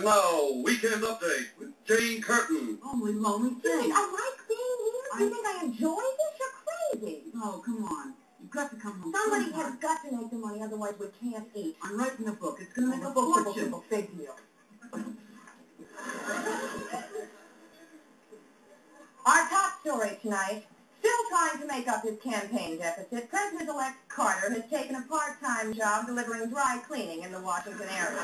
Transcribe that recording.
And now, Weekend Update with Jane Curtin. Holy moly, Jane. I like being here. I- You think I enjoy this? You're crazy. Oh, come on. You've got to come home. Somebody sometime. has got to make the money, otherwise we can't eat. I'm writing a book. It's going to oh, make a Book, fortune. book, big deal. Our top story tonight. Still trying to make up his campaign deficit, President-elect Carter has taken a part-time job delivering dry cleaning in the Washington area.